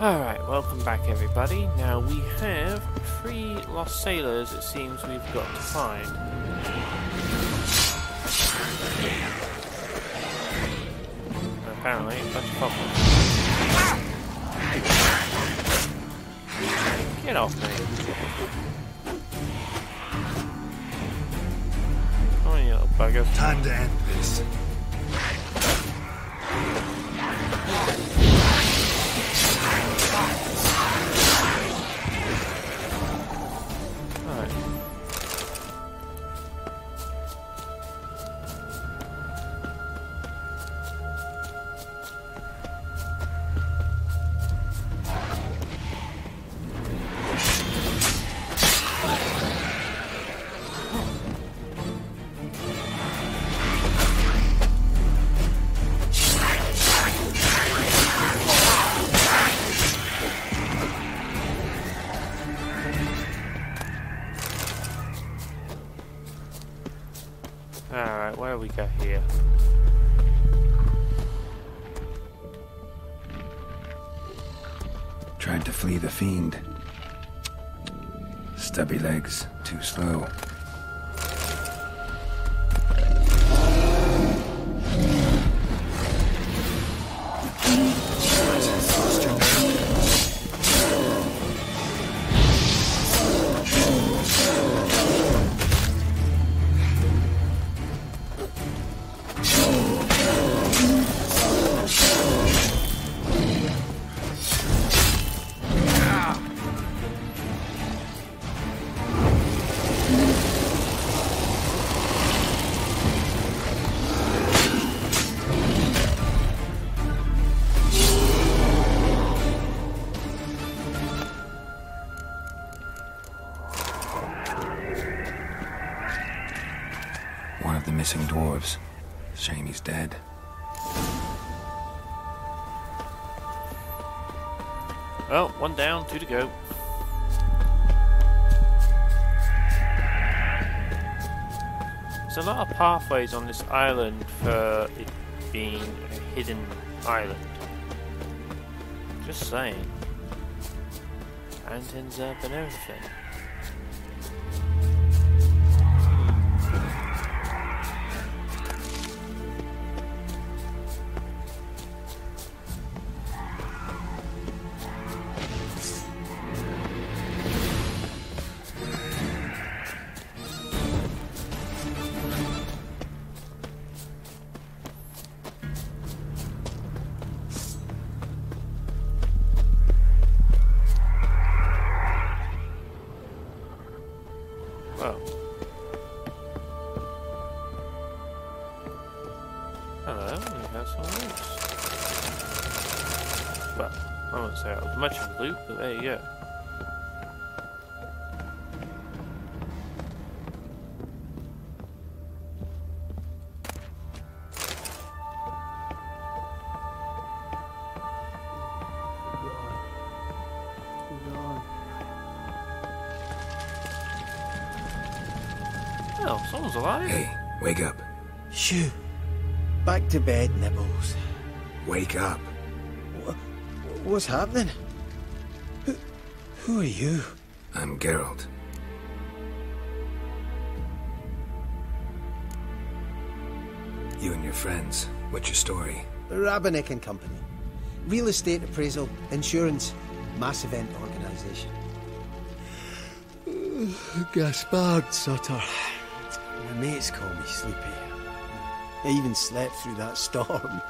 Alright, welcome back everybody. Now we have three lost sailors it seems we've got to find. Apparently, a bunch of problems. Get off me. On, you little buggers. Time to end this. Stubby legs, too slow. Two to go. There's a lot of pathways on this island for it being a hidden island. Just saying. Fountains up and everything. Someone's alive. Hey, wake up. Shoo. Back to bed, Nibbles. Wake up. What's happening? Who, who are you? I'm Geralt. You and your friends. What's your story? Rabbinick and Company. Real estate appraisal, insurance, mass event organisation. Gaspard Sutter. My mates call me Sleepy. I even slept through that storm.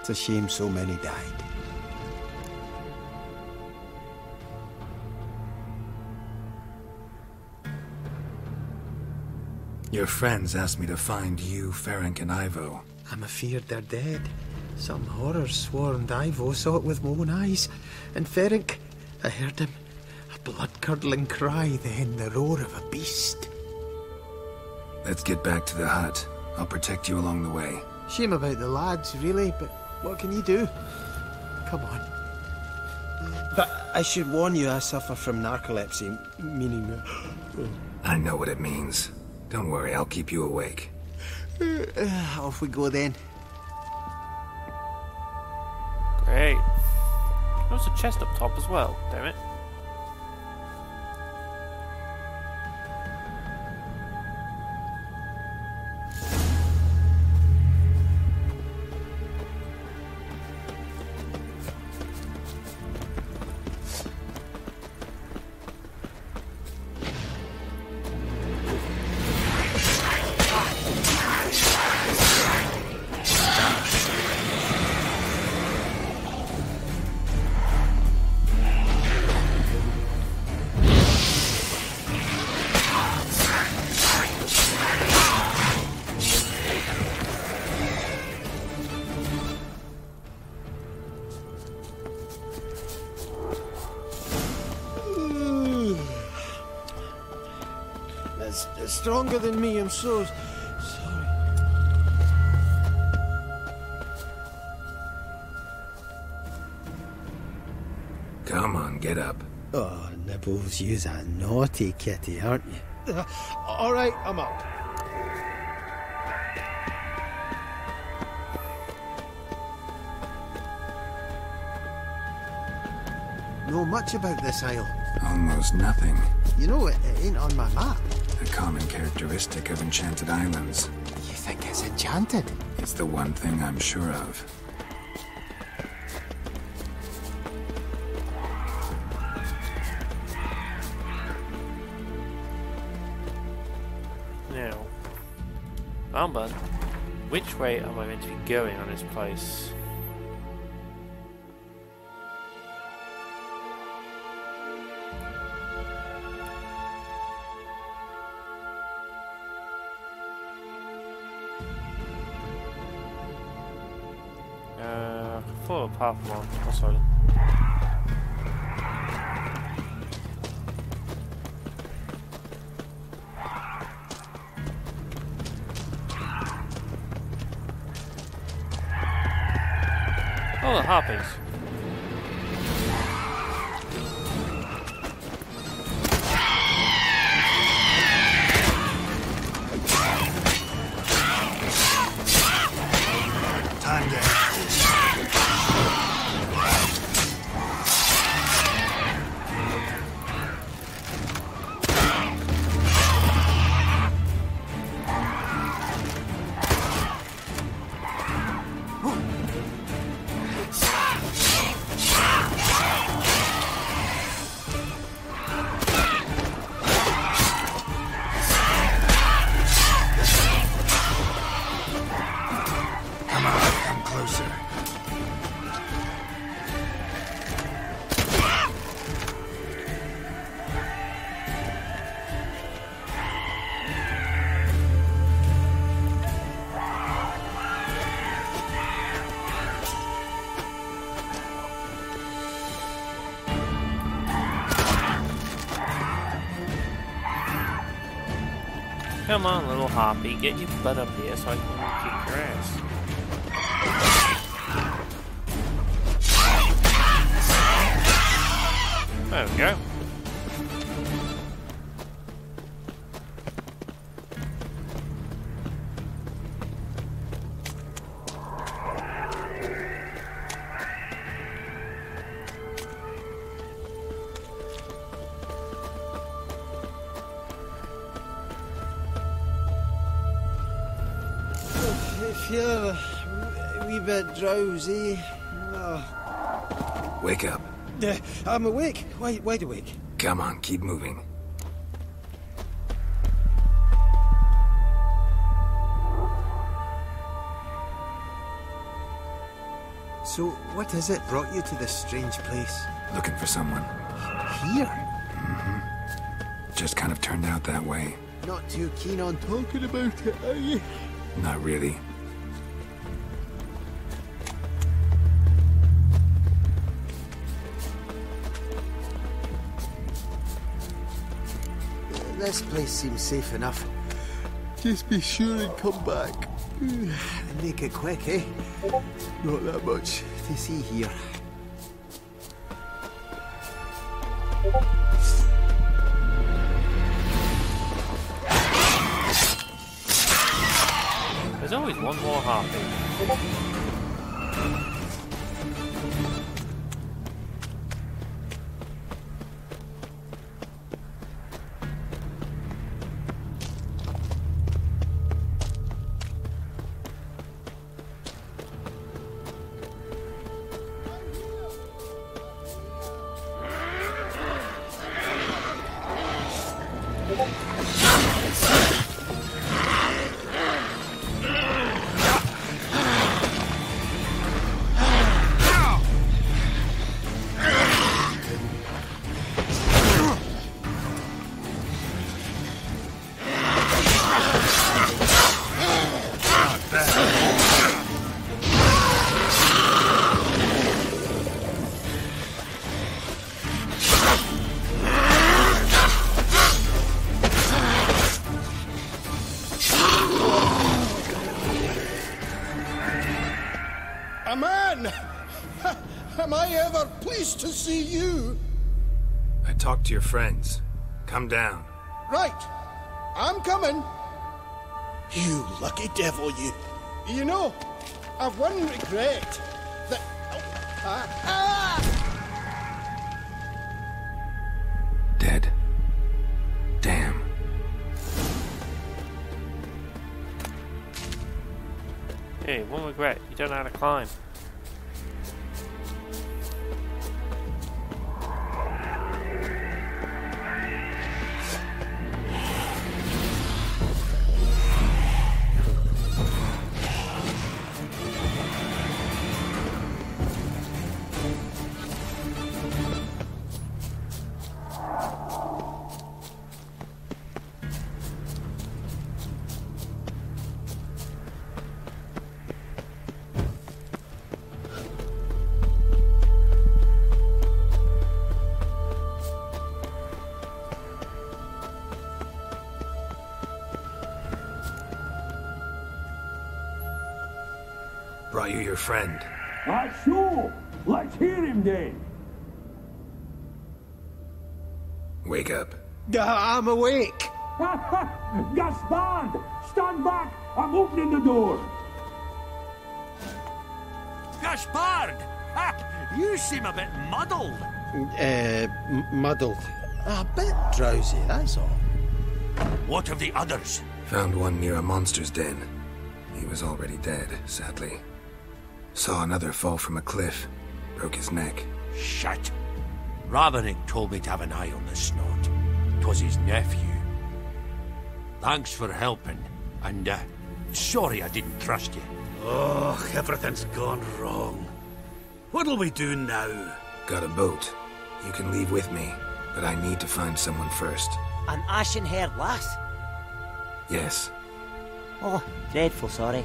It's a shame so many died. Your friends asked me to find you, Ferenc, and Ivo. I'm afeard they're dead. Some horror sworn Ivo saw it with my own eyes. And Ferenc, I heard him. A blood-curdling cry, then the roar of a beast. Let's get back to the hut. I'll protect you along the way. Shame about the lads, really, but what can you do? Come on. But I should warn you, I suffer from narcolepsy, meaning. uh, I know what it means. Don't worry, I'll keep you awake. Off we go then. Great. There's a chest up top as well, damn it. Stronger than me, I'm so sorry. Come on, get up. Oh, Nibbles, you's a naughty kitty, aren't you? Uh, all right, I'm up. Know much about this isle. Almost nothing. You know, it, it ain't on my map. A common characteristic of Enchanted Islands. You think it's enchanted? It's the one thing I'm sure of. Now, armband. Which way am I meant to be going on this place? Oh, sorry. Oh, the harpies. Harpy, get your butt up here so I can kick your ass. There we go. Drowsy. Oh. Wake up. Uh, I'm awake. Wide, wide awake. Come on, keep moving. So, what is it brought you to this strange place? Looking for someone. Here? Just kind of turned out that way. Not too keen on talking about it, are you? Not really. This place seems safe enough. Just be sure and come back. And make it quick, eh? Not that much to see here. A man! Am I ever pleased to see you? I talked to your friends. Come down. Right. I'm coming. You lucky devil, you. You know, I've one regret. That... Oh, ah, ah! Hey, one regret. You don't know how to climb. Brought you your friend. Ah, sure. let's hear him then. Wake up. I'm awake. Gaspard, stand back. I'm opening the door. Gaspard! Ha! You seem a bit muddled. Uh, muddled. A bit drowsy, that's all. What of the others? Found one near a monster's den. He was already dead, sadly. Saw another fall from a cliff. Broke his neck. Shit. Ravenick told me to have an eye on the snot. 'Twas his nephew. Thanks for helping, and, uh, sorry I didn't trust you. Oh, everything's gone wrong. What'll we do now? Got a boat. You can leave with me, but I need to find someone first. An ashen haired lass? Yes, Oh, dreadful sorry.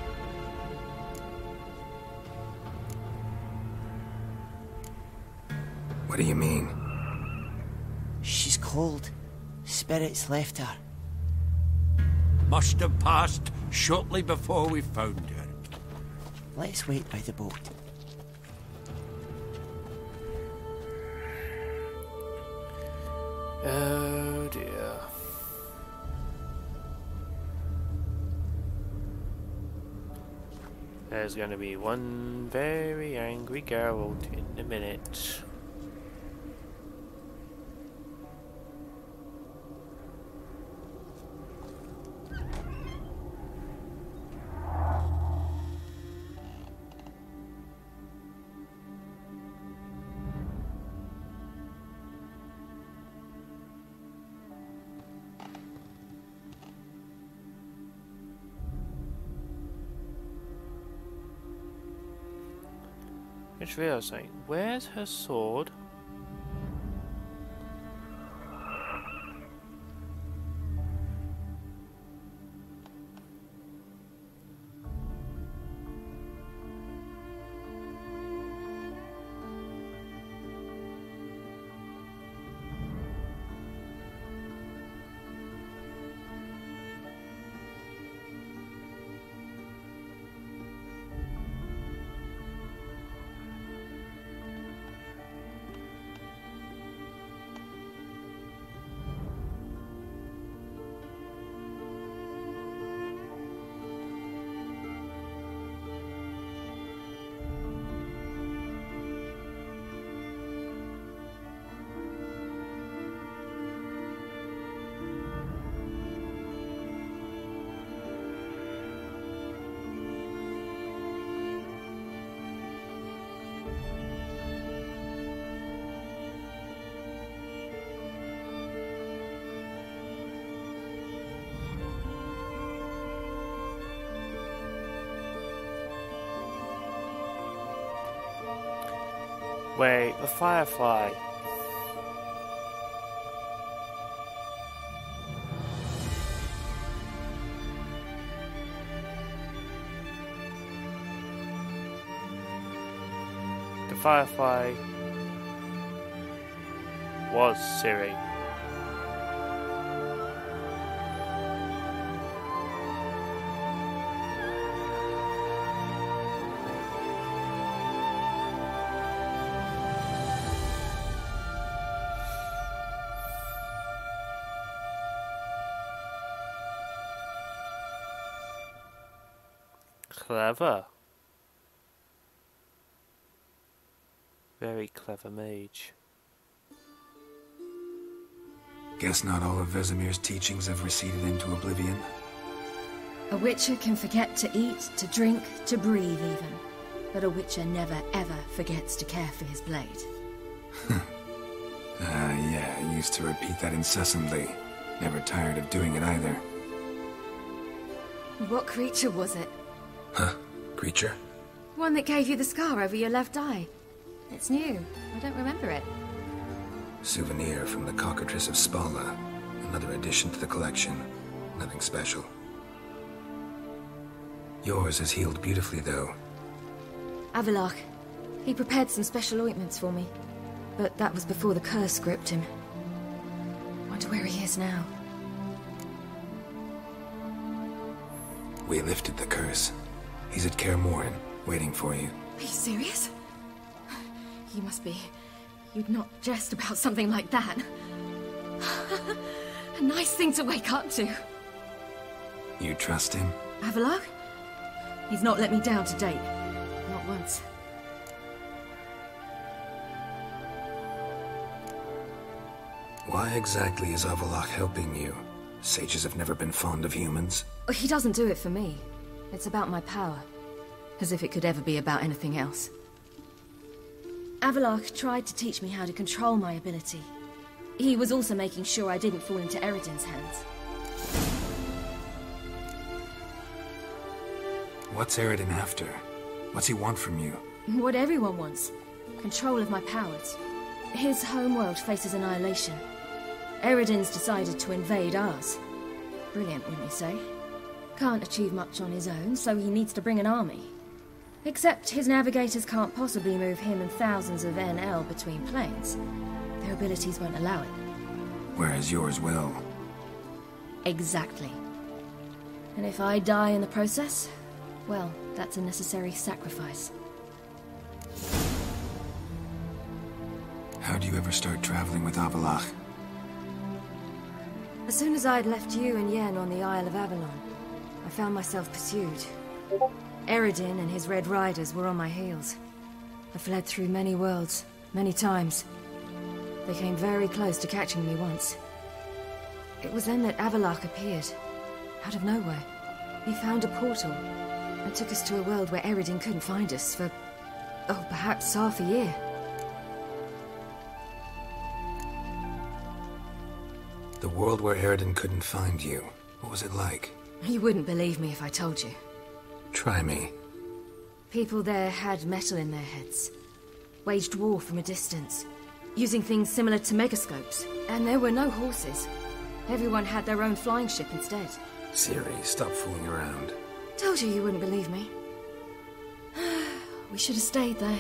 What do you mean? She's cold. Spirits left her. Must have passed shortly before we found her. Let's wait by the boat. Oh dear. There's gonna be one very angry Geralt in a minute. Just realised. Where's her sword? Wait, the firefly. The firefly was Ciri. Clever. Very clever mage. Guess not all of Vesemir's teachings have receded into oblivion. A witcher can forget to eat, to drink, to breathe even. But a witcher never ever forgets to care for his blade. Ah, uh, yeah, I used to repeat that incessantly. Never tired of doing it either. What creature was it? Huh? Creature? One that gave you the scar over your left eye. It's new. I don't remember it. Souvenir from the Cockatrice of Spala. Another addition to the collection. Nothing special. Yours has healed beautifully, though. Avallac'h. He prepared some special ointments for me. But that was before the curse gripped him. Wonder where he is now. We lifted the curse. He's at Kaer waiting for you. Are you serious? You must be. You'd not jest about something like that. A nice thing to wake up to. You trust him? Avallac'h? He's not let me down to date. Not once. Why exactly is Avallac'h helping you? Sages have never been fond of humans. He doesn't do it for me. It's about my power. As if it could ever be about anything else. Avallac'h tried to teach me how to control my ability. He was also making sure I didn't fall into Eredin's hands. What's Eredin after? What's he want from you? What everyone wants. Control of my powers. His homeworld faces annihilation. Eredin's decided to invade ours. Brilliant, wouldn't you say? Can't achieve much on his own, so he needs to bring an army. Except his navigators can't possibly move him and thousands of Aen Elle between planes. Their abilities won't allow it. Whereas yours will. Exactly. And if I die in the process, well, that's a necessary sacrifice. How do you ever start traveling with Avallac'h? As soon as I'd left you and Yen on the Isle of Avalon, I found myself pursued. Eredin and his Red Riders were on my heels. I fled through many worlds, many times. They came very close to catching me once. It was then that Avallac'h appeared, out of nowhere. He found a portal, and took us to a world where Eredin couldn't find us for, oh, perhaps half a year. The world where Eredin couldn't find you. What was it like? You wouldn't believe me if I told you. Try me. People there had metal in their heads. Waged war from a distance. Using things similar to megascopes. And there were no horses. Everyone had their own flying ship instead. Ciri, stop fooling around. Told you you wouldn't believe me. we should have stayed there.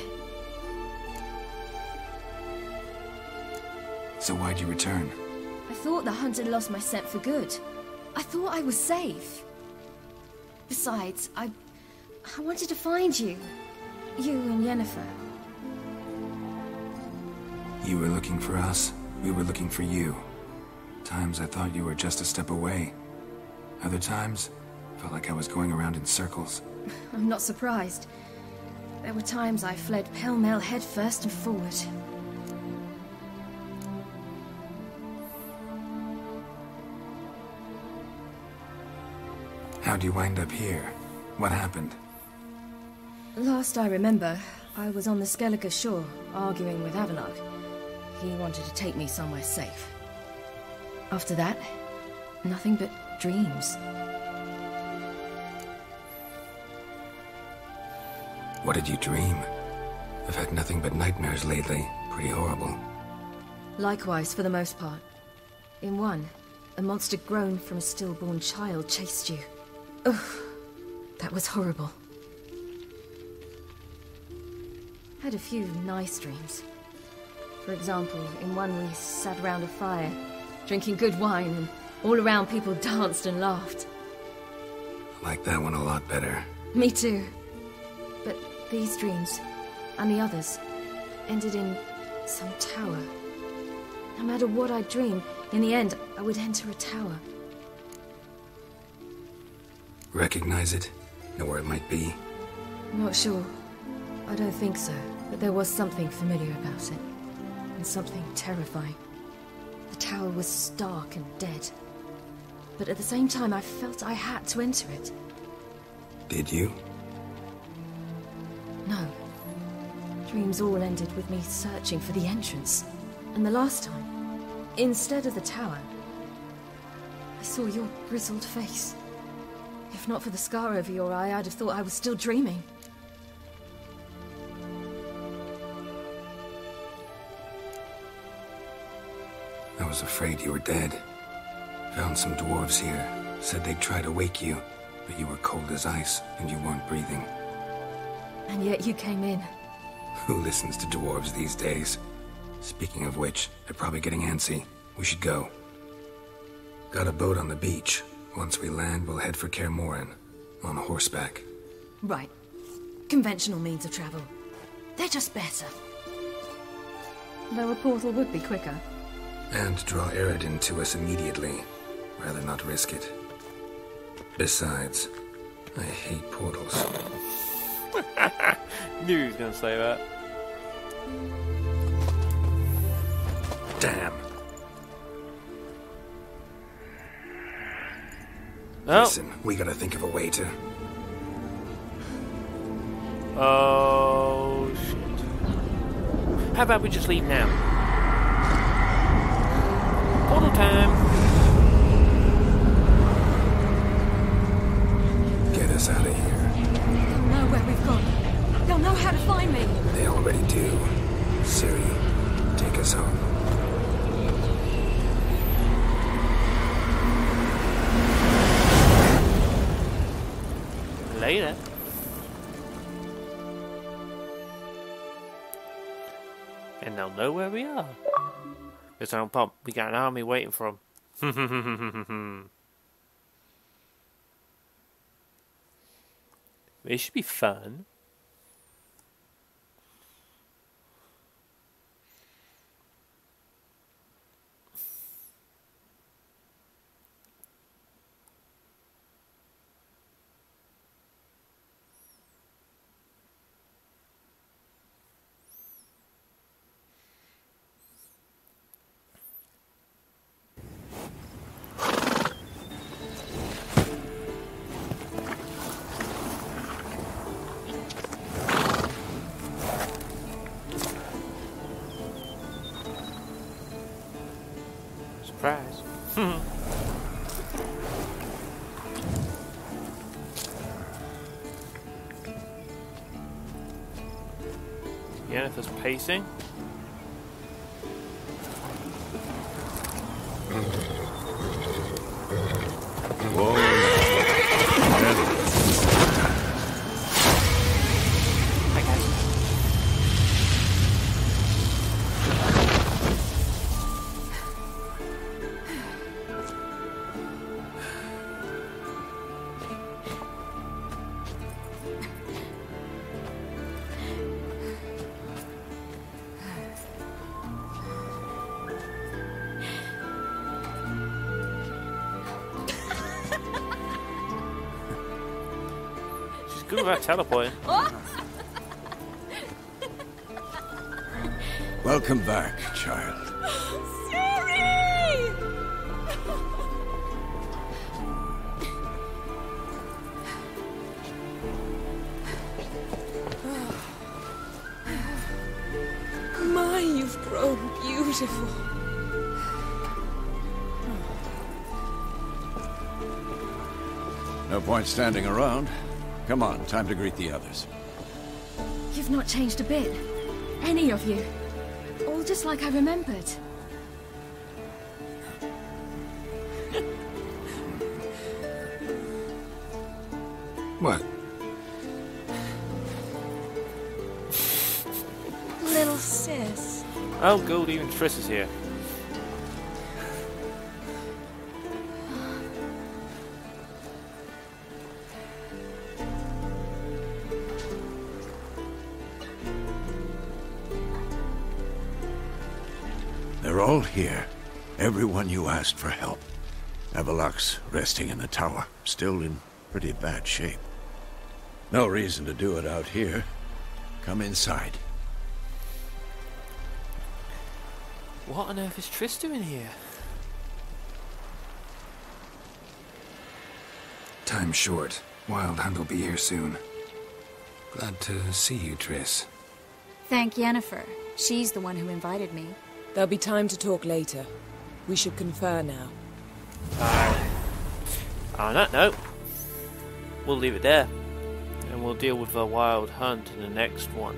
So why'd you return? I thought the hunt had lost my scent for good. I thought I was safe. Besides, I... I wanted to find you. You and Yennefer. You were looking for us. We were looking for you. Times I thought you were just a step away. Other times, felt like I was going around in circles. I'm not surprised. There were times I fled pell-mell headfirst and forward. How'd you wind up here? What happened? Last I remember, I was on the Skellige shore, arguing with Avallac'h. He wanted to take me somewhere safe. After that, nothing but dreams. What did you dream? I've had nothing but nightmares lately. Pretty horrible. Likewise, for the most part. In one, a monster grown from a stillborn child chased you. Ugh, that was horrible. I had a few nice dreams. For example, in one we sat around a fire, drinking good wine, and all around people danced and laughed. I like that one a lot better. Me too. But these dreams, and the others, ended in some tower. No matter what I dream, in the end, I would enter a tower. Recognize it? Know where it might be? Not sure. I don't think so, but there was something familiar about it. And something terrifying. The tower was stark and dead. But at the same time, I felt I had to enter it. Did you? No. Dreams all ended with me searching for the entrance. And the last time, instead of the tower, I saw your grizzled face. If not for the scar over your eye, I'd have thought I was still dreaming. I was afraid you were dead. Found some dwarves here. Said they'd try to wake you, but you were cold as ice and you weren't breathing. And yet you came in. Who listens to dwarves these days? Speaking of which, they're probably getting antsy. We should go. Got a boat on the beach. Once we land, we'll head for Kaer Morhen. On horseback. Right. Conventional means of travel. They're just better. Though a portal would be quicker. And draw Eredin to us immediately. Rather not risk it. Besides, I hate portals. Knew he was going to say that. Damn. Oh. Listen, we gotta think of a way to. Oh, shit. How about we just leave now? Portal time. Get us out of here. They'll know where we've gone. They'll know how to find me. They already do. Ciri, take us home. Later. And they'll know where we are. Because don't pump, we got an army waiting for them. it should be fun. Pacing. She's good about teleporting. Welcome back, child. My, you've grown beautiful. No point standing around. Come on, time to greet the others. You've not changed a bit. Any of you. All just like I remembered. What? Little sis. Oh, good, even Triss is here. All here. Everyone you asked for help. Avallac'h's resting in the tower, still in pretty bad shape. No reason to do it out here. Come inside. What on earth is Triss doing here? Time's short. Wild Hunt will be here soon. Glad to see you, Triss. Thank Yennefer. She's the one who invited me. There'll be time to talk later. We should confer now. Aye. On that note, we'll leave it there. And we'll deal with the wild hunt in the next one.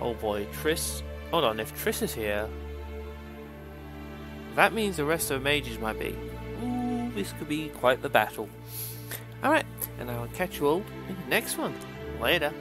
Oh boy, Triss. Hold on, if Triss is here, that means the rest of the mages might be. Ooh, this could be quite the battle. Alright, and I'll catch you all in the next one. Later.